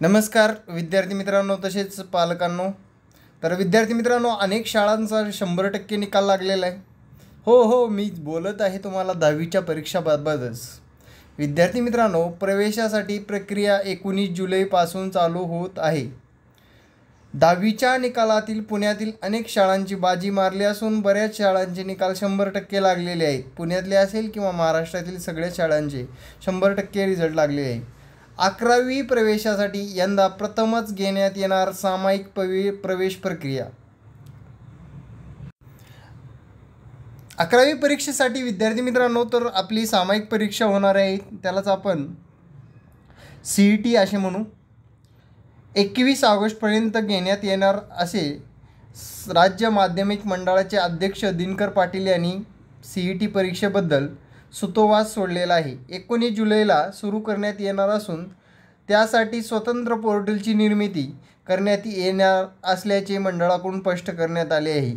नमस्कार विद्यार्थी मित्रांनो तसेच पालकांनो. तर विद्यार्थी मित्रांनो अनेक शाळांचा शंभर टक्के निकाल लागलेला आहे. हो हो मी बोलत आहे तुम्हाला दहावीच्या परीक्षाबाबतच विद्यार्थी मित्रांनो प्रवेशासाठी प्रक्रिया एकोणीस जुलैपासून चालू होत आहे. दहावीच्या निकालातील पुण्यातील अनेक शाळांची बाजी मारली असून बऱ्याच शाळांचे निकाल शंभर टक्के लागलेले आहेत. पुण्यातले असेल किंवा महाराष्ट्रातील सगळ्या शाळांचे शंभर टक्के रिझल्ट लागले आहे. अकरावी प्रवेशासाठी यंदा प्रथमच घेण्यात येणार सामायिक पवे प्रवेश प्रक्रिया. अकरावी परीक्षेसाठी विद्यार्थी मित्रांनो तर आपली सामायिक परीक्षा होणार आहे. त्यालाच आपण सी ई टी असे म्हणू. एकवीस ऑगस्टपर्यंत घेण्यात येणार असे राज्य माध्यमिक मंडळाचे अध्यक्ष दिनकर पाटील यांनी सी ई टी परीक्षेबद्दल सुतोवास सोडलेला आहे एकोणीस जुलैला सुरू करण्यात येणार असून त्यासाठी स्वतंत्र पोर्टलची निर्मिती करण्यात येणार असल्याचे मंडळाकडून स्पष्ट करण्यात आले आहे.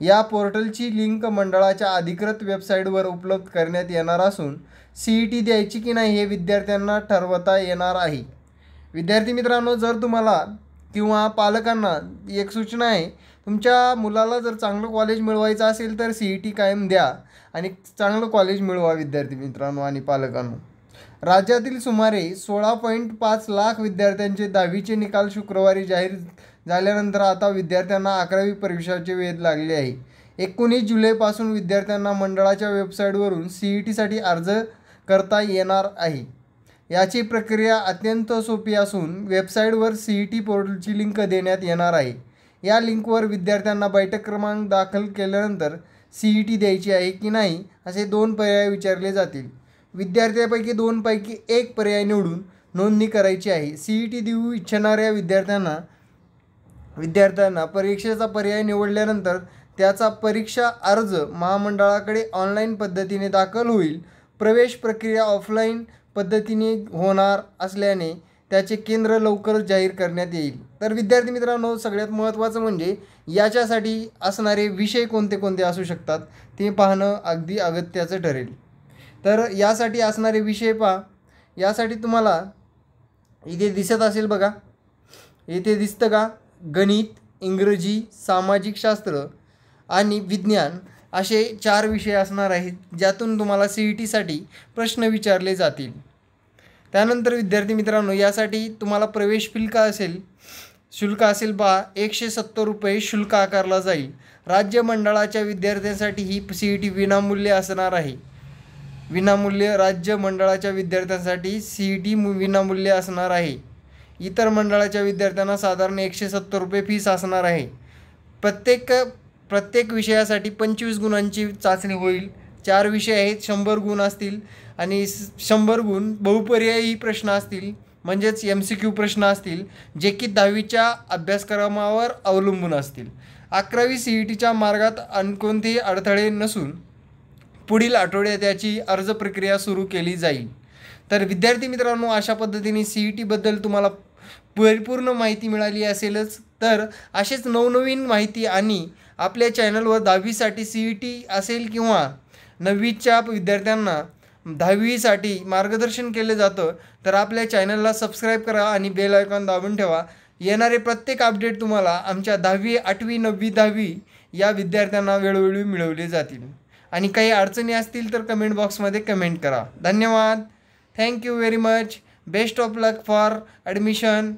या पोर्टलची लिंक मंडळाच्या अधिकृत वेबसाईटवर उपलब्ध करण्यात येणार असून सी ई टी द्यायची की नाही हे विद्यार्थ्यांना ठरवता येणार आहे. विद्यार्थी मित्रांनो जर तुम्हाला किंवा पालकांना एक सूचना आहे तुमच्या मुलाला जर चांगलं कॉलेज मिळवायचं असेल तर सी ई टी कायम द्या. आणि चांगलं कॉलेज मिळवा विद्यार्थी मित्रांनो आणि पालकांनो. राज्यातील सुमारे सोळा पॉईंट पाच लाख विद्यार्थ्यांचे दहावीचे निकाल शुक्रवारी जाहीर झाल्यानंतर आता विद्यार्थ्यांना अकरावी परीक्षाचे वेध लागले आहे. एकोणीस जुलैपासून विद्यार्थ्यांना मंडळाच्या वेबसाईटवरून सी ई टीसाठी अर्ज करता येणार आहे. याची प्रक्रिया अत्यंत सोपी असून वेबसाईटवर सी ई टी पोर्टलची लिंक देण्यात येणार आहे. या लिंकवर विद्यार्थ्यांना बैठक क्रमांक दाखल केल्यानंतर सी ई टी द्यायची आहे की नाही असे दोन पर्याय विचारले जातील. विद्यार्थ्यापैकी दोनपैकी एक पर्याय निवडून नोंदणी करायची आहे. सी ई टी देऊ इच्छिणाऱ्या विद्यार्थ्यांना विद्यार्थ्यांना परीक्षेचा पर्याय निवडल्यानंतर त्याचा परीक्षा अर्ज महामंडळाकडे ऑनलाईन पद्धतीने दाखल होईल. प्रवेश प्रक्रिया ऑफलाईन पद्धतीने होणार असल्याने त्याचे केंद्र लवकरच जाहीर करण्यात येईल. तर विद्यार्थी मित्रांनो सगळ्यात महत्त्वाचं म्हणजे याच्यासाठी असणारे विषय कोणते कोणते असू शकतात ते पाहणं अगदी अगत्याचं ठरेल. तर यासाठी असणारे विषय पहा. यासाठी तुम्हाला इथे दिसत असेल बघा. इथे दिसतं का? गणित इंग्रजी सामाजिक शास्त्र आणि विज्ञान असे चार विषय असणार आहेत ज्यातून तुम्हाला सी ई टीसाठी प्रश्न विचारले जातील. त्यानंतर विद्यार्थी मित्रांनो यासाठी तुम्हाला प्रवेश शुल्क असेल शुल्क असेल बा एकशे सत्तर रुपये शुल्क आकारला जाईल. राज्य मंडळाच्या विद्यार्थ्यांसाठी ही सी ई टी विनामूल्य असणार आहे. विनामूल्य राज्य मंडळाच्या विद्यार्थ्यांसाठी सी ई टी विनामूल्य असणार आहे. इतर मंडळाच्या विद्यार्थ्यांना साधारण एकशे सत्तर रुपये फीस असणार आहे. प्रत्येक प्रत्येक विषयासाठी पंचवीस गुणांची चाचणी होईल. चार विषय आहेत शंभर गुण असतील आणि शंभर गुण बहुपर्यायी प्रश्न असतील म्हणजेच एम सी क्यू प्रश्न असतील जे की दहावीच्या अभ्यासक्रमावर अवलंबून असतील. अकरावी सी ई टीच्या मार्गात अन कोणतेही अडथळे नसून पुढील आठवड्यात याची अर्ज प्रक्रिया सुरू केली जाईल. तर विद्यार्थी मित्रांनो अशा पद्धतीने सी ई टीबद्दल तुम्हाला परिपूर्ण माहिती मिळाली असेलच तर असेच नवनवीन माहिती आणि आपल्या चॅनलवर दहावीसाठी सी ई टी असेल किंवा नववीच्या विद्यार्थ्यांना दहावीसाठी मार्गदर्शन केलं जातं तर आपल्या चॅनलला सबस्क्राईब करा आणि बेल आयकॉन दाबून ठेवा. येणारे प्रत्येक अपडेट तुम्हाला आमच्या दहावी आठवी नववी दहावी या विद्यार्थ्यांना वेळोवेळी मिळवले जातील. आणि काही अडचणी असतील तर कमेंट बॉक्समध्ये कमेंट करा. धन्यवाद. Thank you very much best of luck for admission